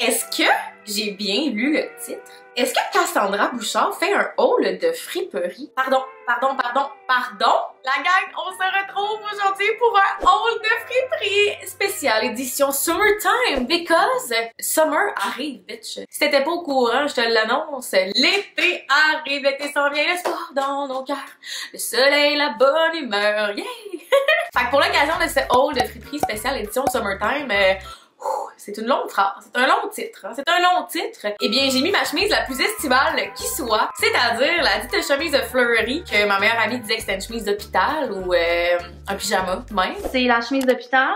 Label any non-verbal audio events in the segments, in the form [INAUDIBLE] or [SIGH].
Est-ce que j'ai bien lu le titre? Est-ce que Cassandra Bouchard fait un haul de friperie? Pardon, pardon, pardon, pardon? La gang, on se retrouve aujourd'hui pour un haul de friperie spécial édition Summertime because summer arrive, bitch. Si t'étais pas au courant, je te l'annonce, l'été arrive, l'été s'en vient, l'espoir dans nos cœurs, le soleil, la bonne humeur, yeah! [LAUGHS] fait pour l'occasion de ce haul de friperie spécial édition Summertime, euh, c'est une longue phrase, c'est un long titre, hein. c'est un long titre. Eh bien, j'ai mis ma chemise la plus estivale qui soit, c'est-à-dire la dite chemise de fleurie que ma meilleure amie disait que c'était une chemise d'hôpital ou euh, un pyjama même. C'est la chemise d'hôpital,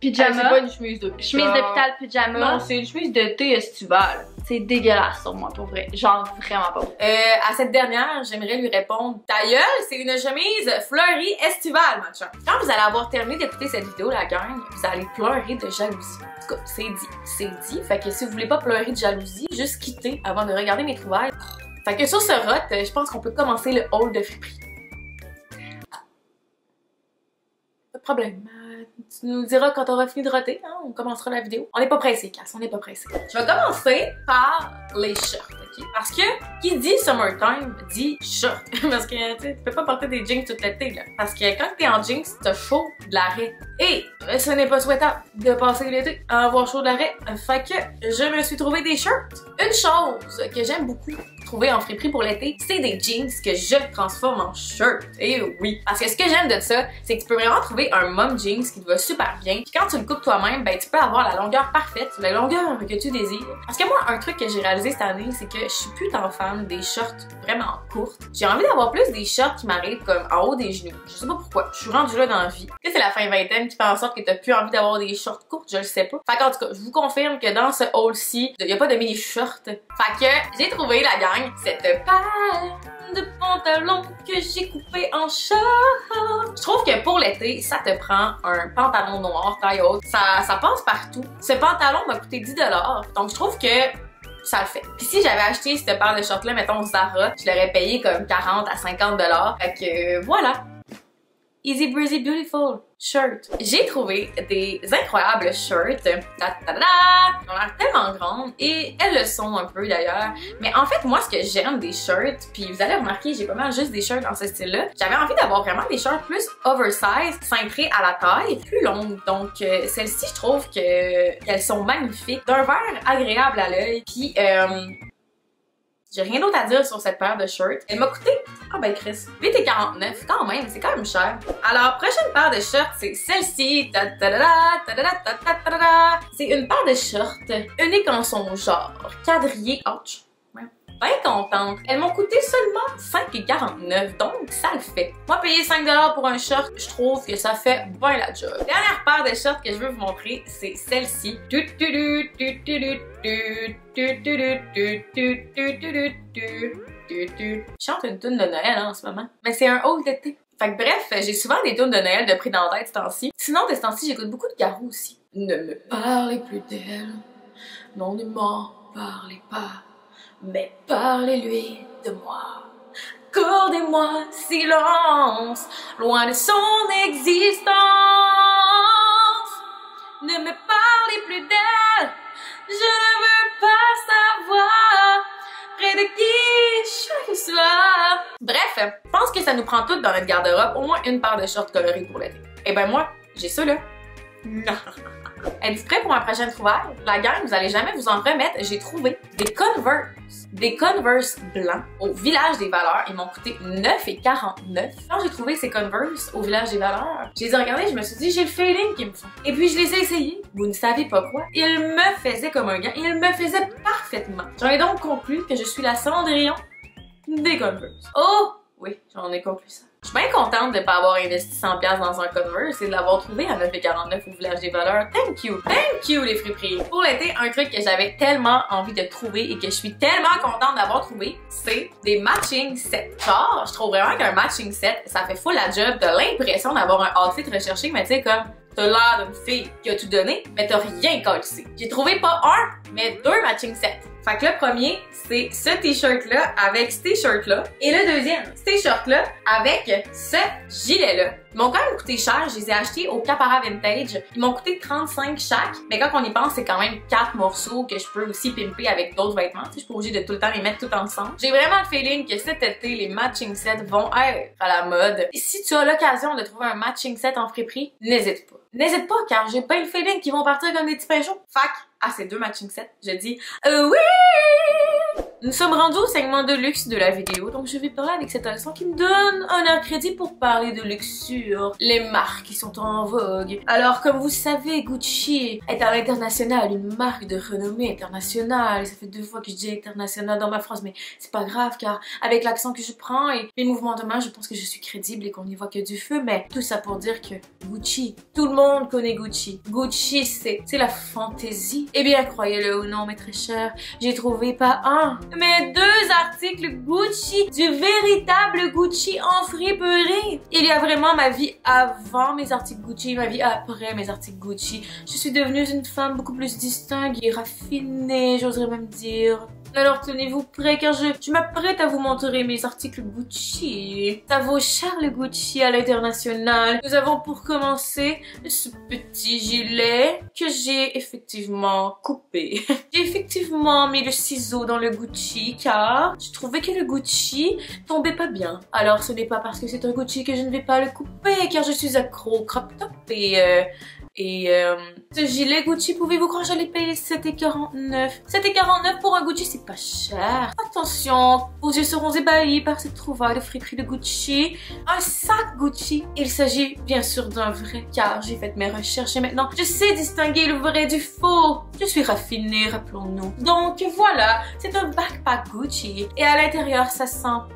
pyjama. c'est pas une chemise d'hôpital. Chemise d'hôpital, pyjama? Non, c'est une chemise d'été estivale. C'est dégueulasse sur moi, pour vrai. Genre, vraiment pas. Euh, à cette dernière, j'aimerais lui répondre Ta gueule, c'est une chemise fleurie estivale, ma chum. Quand vous allez avoir terminé d'écouter cette vidéo, la gang, vous allez pleurer de jalousie. En tout cas, c'est dit. C'est dit. Fait que si vous voulez pas pleurer de jalousie, juste quittez avant de regarder mes trouvailles. Fait que sur ce rot, je pense qu'on peut commencer le haul de friperie. Pas de problème. Tu nous diras quand on aura fini de roter, hein, on commencera la vidéo. On n'est pas pressé, Cass, on n'est pas pressé. Je vais commencer par les shirts, ok? Parce que qui dit summertime dit shirt. [LAUGHS] Parce que tu peux pas porter des jeans toute l'été, là. Parce que quand t'es en jeans, t'as chaud de l'arrêt. Et euh, ce n'est pas souhaitable de passer l'été à avoir chaud de l'arrêt. Fait que je me suis trouvé des shirts. Une chose que j'aime beaucoup trouver en friperie pour l'été, c'est des jeans que je transforme en shirt. Et oui. Parce que ce que j'aime de ça, c'est que tu peux vraiment trouver un mom jeans qui te va super bien. Puis quand tu le coupes toi-même, ben tu peux avoir la longueur parfaite, la longueur que tu désires. Parce que moi, un truc que j'ai réalisé cette année, c'est que je suis plus tant fan des shorts vraiment courtes. J'ai envie d'avoir plus des shorts qui m'arrivent comme en haut des genoux. Je sais pas pourquoi. Je suis rendue là dans la vie. Tu c'est la fin vingtaine qui fait en sorte que t'as plus envie d'avoir des shorts courtes, je le sais pas. Fait qu'en tout cas, je vous confirme que dans ce haul-ci, il y a pas de mini shorts. Fait que j'ai trouvé la cette paire de pantalons que j'ai coupé en short. Je trouve que pour l'été, ça te prend un pantalon noir taille haute. Ça, ça passe partout. Ce pantalon m'a coûté 10 donc je trouve que ça le fait. Si j'avais acheté cette paire de shorts là, mettons Zara, je l'aurais payé comme 40 à 50 dollars. Fait que voilà. Easy breezy beautiful shirt. J'ai trouvé des incroyables shirts. Ta! Ils ont l'air tellement grandes et elles le sont un peu d'ailleurs. Mais en fait, moi, ce que j'aime des shirts, puis vous allez remarquer, j'ai pas mal juste des shirts dans ce style-là. J'avais envie d'avoir vraiment des shirts plus oversize, cintrés à la taille, plus longues. Donc, euh, celles-ci, je trouve que qu'elles sont magnifiques, d'un vert agréable à l'œil. Puis, euh, j'ai rien d'autre à dire sur cette paire de shirts. Elle m'a coûté, ah ben Chris, 8,49 quand même, c'est quand même cher. Alors, prochaine paire de shirts, c'est celle-ci. C'est une paire de shirts unique en son genre, quadrillé, ouch bien contente. Elles m'ont coûté seulement 5,49 donc ça le fait. Moi, payer 5$ pour un short, je trouve que ça fait bien la job. Dernière paire de shorts que je veux vous montrer, c'est celle-ci. Je chante une tune de Noël en ce moment. Mais c'est un haul d'été. Fait que bref, j'ai souvent des tunes de Noël de prix dans tête ce temps-ci. Sinon, de ce temps-ci, j'écoute beaucoup de Garou aussi. Ne me parlez plus d'elle. Non, ne m'en parlez pas mais parlez-lui de moi. Accordez-moi silence, loin de son existence. Ne me parlez plus d'elle, je ne veux pas savoir près de qui je sois. Bref, je pense que ça nous prend toutes dans notre garde-robe au moins une paire de shorts colorés pour l'été. Et eh ben moi, j'ai ça là. [LAUGHS] Êtes-vous prêts pour ma prochaine trouvaille? La gang, vous allez jamais vous en remettre. J'ai trouvé des Converse. Des Converse blancs au Village des Valeurs. Ils m'ont coûté 9,49. Quand j'ai trouvé ces Converse au Village des Valeurs, je les ai regardés je me suis dit, j'ai le feeling qu'ils me font. Et puis je les ai essayés. Vous ne savez pas quoi? Ils me faisaient comme un gars. Ils me faisaient parfaitement. J'en ai donc conclu que je suis la Cendrillon des Converse. Oh! Oui, j'en ai conclu ça. Je suis bien contente de ne pas avoir investi 100$ dans un Converse et de l'avoir trouvé à 9,49$ au Village des Valeurs. Thank you! Thank you les friperies! Pour l'été, un truc que j'avais tellement envie de trouver et que je suis tellement contente d'avoir trouvé, c'est des matching sets. Genre, je trouve vraiment qu'un matching set, ça fait full la job. T'as l'impression d'avoir un outfit recherché, mais tu sais, comme t'as l'air d'une fille qui a tout donné, mais t'as rien calcé. J'ai trouvé pas un, mais deux matching sets. Fait que le premier, c'est ce t-shirt-là avec ce t-shirt-là. Et le deuxième, ce t-shirt-là avec ce gilet-là. Ils m'ont quand même coûté cher. Je les ai achetés au Capara Vintage. Ils m'ont coûté 35 chaque. Mais quand on y pense, c'est quand même quatre morceaux que je peux aussi pimper avec d'autres vêtements. Tu sais, je suis pas de tout le temps les mettre tout ensemble. J'ai vraiment le feeling que cet été, les matching sets vont être à la mode. Si tu as l'occasion de trouver un matching set en friperie, n'hésite pas. N'hésite pas, car j'ai pas le feeling qu'ils vont partir comme des petits pains chauds. Fac, à ces deux matching sets, je dis euh, oui! Nous sommes rendus au segment de luxe de la vidéo, donc je vais parler avec cet accent qui me donne un air crédit pour parler de luxure, les marques qui sont en vogue. Alors, comme vous savez, Gucci est à l'international, une marque de renommée internationale. Ça fait deux fois que je dis international dans ma phrase, mais c'est pas grave, car avec l'accent que je prends et les mouvements de main, je pense que je suis crédible et qu'on n'y voit que du feu, mais tout ça pour dire que Gucci, tout le monde connaît Gucci. Gucci, c'est la fantaisie. Eh bien, croyez-le ou non, mes très chers, j'ai trouvé pas un, mais deux articles Gucci, du véritable Gucci en friperie. Il y a vraiment ma vie avant mes articles Gucci, ma vie après mes articles Gucci. Je suis devenue une femme beaucoup plus distinguée, raffinée, j'oserais même dire. Alors tenez-vous prêts car je, je m'apprête à vous montrer mes articles Gucci. Ça vaut cher le Gucci à l'international. Nous avons pour commencer ce petit gilet que j'ai effectivement coupé. [LAUGHS] j'ai effectivement mis le ciseau dans le Gucci car je trouvais que le Gucci tombait pas bien. Alors ce n'est pas parce que c'est un Gucci que je ne vais pas le couper car je suis accro au crop top et euh, et euh, ce gilet Gucci, pouvez-vous croire j'allais payer 7,49 7,49 pour un Gucci, c'est pas cher. Attention, vos yeux seront ébahis par cette trouvaille de friperie de Gucci. Un sac Gucci. Il s'agit bien sûr d'un vrai, car j'ai fait mes recherches et maintenant je sais distinguer le vrai du faux. Je suis raffinée, rappelons-nous. Donc voilà, c'est un backpack Gucci. Et à l'intérieur, ça sent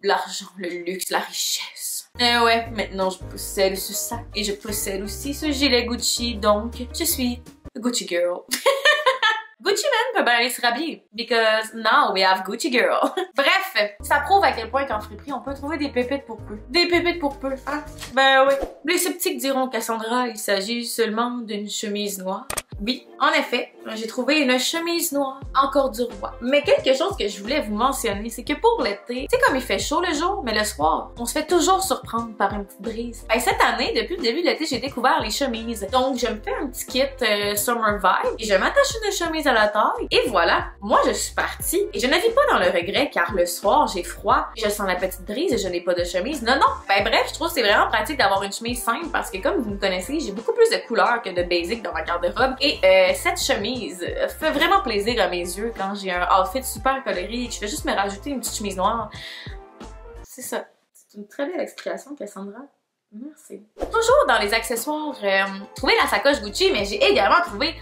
l'argent, le luxe, la richesse. Eh ouais, maintenant je possède ce sac et je possède aussi ce gilet Gucci, donc je suis Gucci Girl. [LAUGHS] Gucci Man peut bien aller se rhabiller, because now we have Gucci Girl. [LAUGHS] Bref, ça prouve à quel point qu'en friperie, on peut trouver des pépites pour peu. Des pépites pour peu, hein? Ben oui. Les sceptiques diront Cassandra, il s'agit seulement d'une chemise noire. Oui, en effet, j'ai trouvé une chemise noire, encore du roi. Mais quelque chose que je voulais vous mentionner, c'est que pour l'été, sais comme il fait chaud le jour, mais le soir, on se fait toujours surprendre par une petite brise. Et cette année, depuis le début de l'été, j'ai découvert les chemises. Donc, je me fais un petit kit euh, summer vibe et je m'attache une chemise à la taille. Et voilà, moi je suis partie et je ne vis pas dans le regret car le soir, j'ai froid, je sens la petite brise et je n'ai pas de chemise. Non, non. Ben bref, je trouve que c'est vraiment pratique d'avoir une chemise simple parce que comme vous me connaissez, j'ai beaucoup plus de couleurs que de basic dans ma garde-robe. Et euh, cette chemise fait vraiment plaisir à mes yeux quand j'ai un outfit super coloré je fais juste me rajouter une petite chemise noire. C'est ça. C'est une très belle explication, Cassandra. Merci. Toujours dans les accessoires, euh, trouvé la sacoche Gucci, mais j'ai également trouvé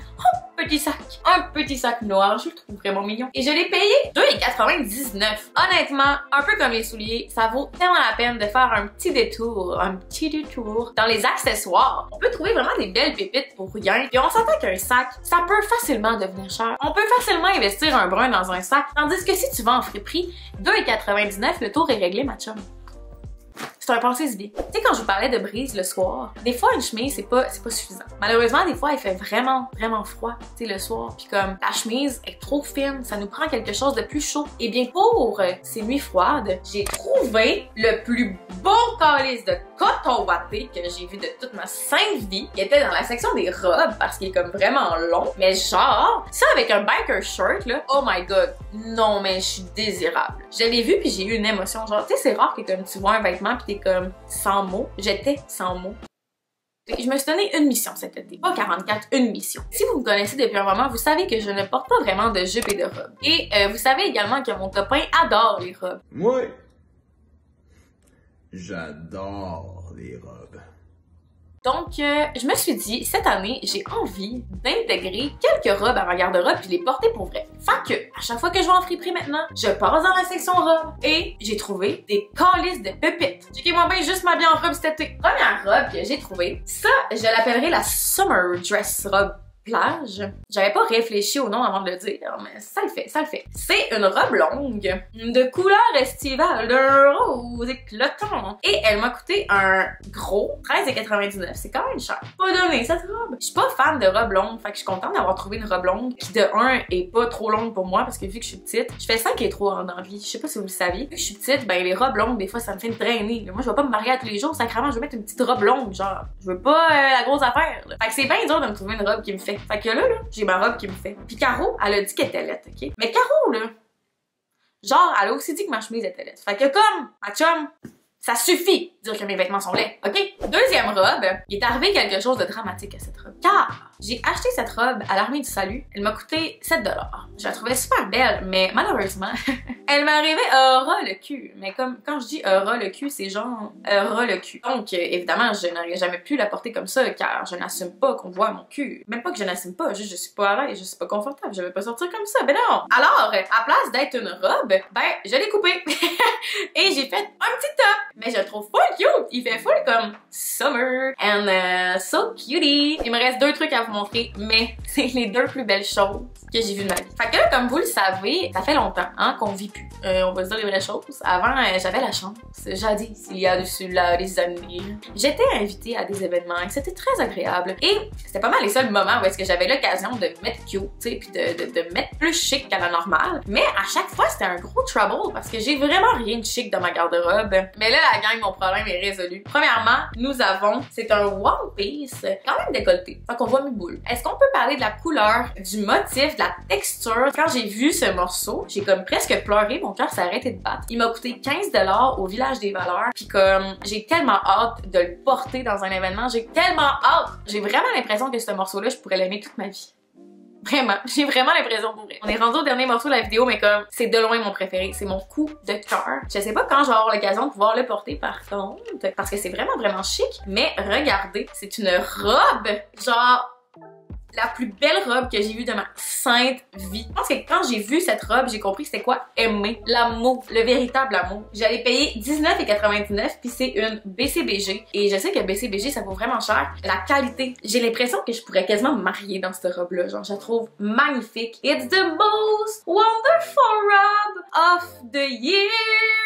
petit sac. Un petit sac noir, je le trouve vraiment mignon. Et je l'ai payé 2,99. Honnêtement, un peu comme les souliers, ça vaut tellement la peine de faire un petit détour, un petit détour. Dans les accessoires, on peut trouver vraiment des belles pépites pour rien. Et on s'entend qu'un sac, ça peut facilement devenir cher. On peut facilement investir un brun dans un sac, tandis que si tu vas en friperie, 2,99, le tour est réglé, ma c'est un vie. Tu sais, quand je vous parlais de brise le soir, des fois, une chemise, c'est pas, pas suffisant. Malheureusement, des fois, il fait vraiment, vraiment froid, tu sais, le soir. Puis comme, la chemise est trop fine, ça nous prend quelque chose de plus chaud. Et bien, pour euh, ces nuits froides, j'ai trouvé le plus beau calice de coton watté que j'ai vu de toute ma sainte vie, qui était dans la section des robes, parce qu'il est comme vraiment long. Mais genre, ça avec un biker shirt, là, oh my god, non, mais je suis désirable. Je l'ai vu, puis j'ai eu une émotion. Genre, tu sais, c'est rare que comme tu vois un vêtement, puis t'es comme sans mots. J'étais sans mots. Je me suis donné une mission cet été, pas 44, une mission. Si vous me connaissez depuis un moment, vous savez que je ne porte pas vraiment de jupe et de robe. Et euh, vous savez également que mon copain adore les robes. Moi, j'adore les robes. Donc, euh, je me suis dit, cette année, j'ai envie d'intégrer quelques robes à ma garde-robe puis les porter pour vrai. Fait que, à chaque fois que je vais en friperie maintenant, je passe dans la section robe et j'ai trouvé des calices de pépites. J'ai moi bien juste bien en robe cet. Première robe que j'ai trouvée, ça, je l'appellerai la Summer Dress Robe plage. J'avais pas réfléchi au nom avant de le dire, mais ça le fait, ça le fait. C'est une robe longue, de couleur estivale, de rose éclatant. Et elle m'a coûté un gros 13,99. C'est quand même cher. Pas donné cette robe. Je suis pas fan de robe longue, fait que je suis contente d'avoir trouvé une robe longue qui de un est pas trop longue pour moi parce que vu que je suis petite, je fais 5 et 3 en envie. Je sais pas si vous le saviez. Vu que je suis petite, ben les robes longues, des fois, ça me fait traîner. Moi, je vais pas me marier à tous les jours, sacrément, je vais mettre une petite robe longue, genre. Je veux pas euh, la grosse affaire. Là. Fait que c'est bien dur de me trouver une robe qui me fait. Fait que là, là, j'ai ma robe qui me fait. Puis Caro, elle a dit qu'elle était laite, ok? Mais Caro, là, genre, elle a aussi dit que ma chemise était laite. Fait que comme, ma chum, ça suffit de dire que mes vêtements sont laids, ok? Deuxième robe, il est arrivé quelque chose de dramatique à cette robe. Car j'ai acheté cette robe à l'armée du salut. Elle m'a coûté 7 Je la trouvais super belle, mais malheureusement, [LAUGHS] elle m'arrivait ras le cul. Mais comme quand je dis ras le cul, c'est genre ras le cul. Donc, évidemment, je n'aurais jamais pu la porter comme ça car je n'assume pas qu'on voit mon cul. Même pas que je n'assume pas, juste je suis pas à l'aise, je suis pas confortable, je vais pas sortir comme ça. Ben non! Alors, à place d'être une robe, ben, je l'ai coupée. [LAUGHS] Et j'ai fait un petit top mais je le trouve full cute. Il fait full comme summer and uh, so cutie. Il me reste deux trucs à vous montrer, mais [LAUGHS] c'est les deux plus belles choses que j'ai vues de ma vie. Fait que là, comme vous le savez, ça fait longtemps hein, qu'on vit plus. Euh, on va dire les vraies choses. Avant, euh, j'avais la chance, jadis, il y a dessus là des années, j'étais invitée à des événements et c'était très agréable. Et c'était pas mal les seuls moments où est-ce que j'avais l'occasion de me mettre cute, tu sais, puis de, de, de mettre plus chic qu'à la normale. Mais à chaque fois, c'était un gros trouble parce que j'ai vraiment rien de chic dans ma garde-robe. Mais là, la gang, mon problème est résolu. Premièrement, nous avons, c'est un one piece, quand même décolleté. Fait qu'on voit mes boules. Est-ce qu'on peut parler de la couleur, du motif, de la texture? Quand j'ai vu ce morceau, j'ai comme presque pleuré, mon cœur s'est arrêté de battre. Il m'a coûté 15 au village des valeurs. Puis comme, j'ai tellement hâte de le porter dans un événement. J'ai tellement hâte. J'ai vraiment l'impression que ce morceau-là, je pourrais l'aimer toute ma vie. Vraiment, [LAUGHS] j'ai vraiment l'impression pour vrai. On est rendu au dernier morceau de la vidéo, mais comme c'est de loin mon préféré, c'est mon coup de cœur. Je sais pas quand je l'occasion de pouvoir le porter par contre, parce que c'est vraiment vraiment chic. Mais regardez, c'est une robe, genre la plus belle robe que j'ai vue de ma sainte vie. Je pense que quand j'ai vu cette robe, j'ai compris c'était quoi aimer. L'amour, le véritable amour. J'allais payer 19,99 puis c'est une BCBG. Et je sais que BCBG, ça vaut vraiment cher. La qualité, j'ai l'impression que je pourrais quasiment me marier dans cette robe-là. Genre, je la trouve magnifique. It's the most wonderful robe of the year.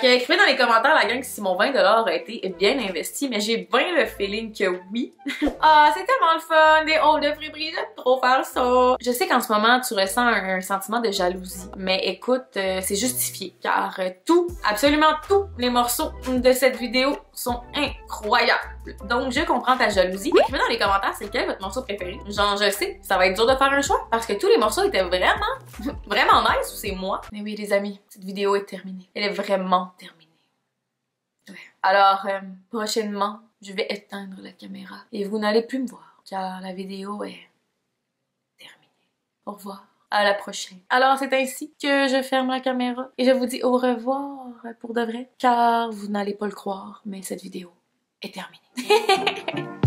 Que écrivez dans les commentaires, la gang, si mon 20$ a été bien investi, mais j'ai bien le feeling que oui. [LAUGHS] ah, c'est tellement le fun, des hauts de j'aime trop faire ça. Je sais qu'en ce moment, tu ressens un, sentiment de jalousie, mais écoute, euh, c'est justifié, car euh, tout, absolument tous les morceaux de cette vidéo sont incroyables. Donc, je comprends ta jalousie. Écrivez dans les commentaires c'est quel votre morceau préféré. Genre, je sais, ça va être dur de faire un choix, parce que tous les morceaux étaient vraiment, [LAUGHS] vraiment nice, ou c'est moi. Mais oui, les amis, cette vidéo est terminée. Elle est vraiment terminée. Alors, euh, prochainement, je vais éteindre la caméra et vous n'allez plus me voir car la vidéo est terminée. Au revoir. À la prochaine. Alors c'est ainsi que je ferme la caméra et je vous dis au revoir pour de vrai car vous n'allez pas le croire mais cette vidéo est terminée. [LAUGHS]